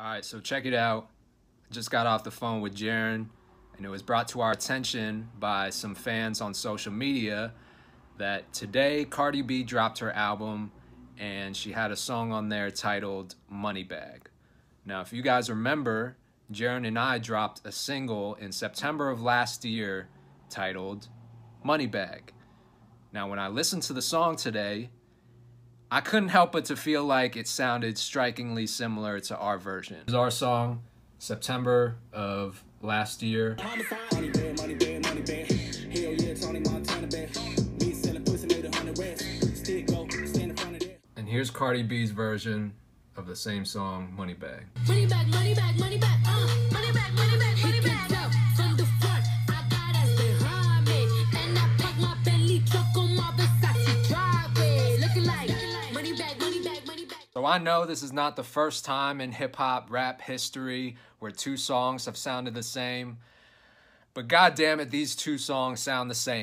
All right, so check it out. Just got off the phone with Jarren, and it was brought to our attention by some fans on social media that today Cardi B dropped her album and she had a song on there titled Money Bag. Now, if you guys remember, Jarren and I dropped a single in September of last year titled Money Bag. Now, when I listened to the song today, I couldn't help but to feel like it sounded strikingly similar to our version. This is our song, September of last year. And here's Cardi B's version of the same song, Money bag, money bag, money bag, uh, So I know this is not the first time in hip hop rap history where two songs have sounded the same, but god damn it, these two songs sound the same.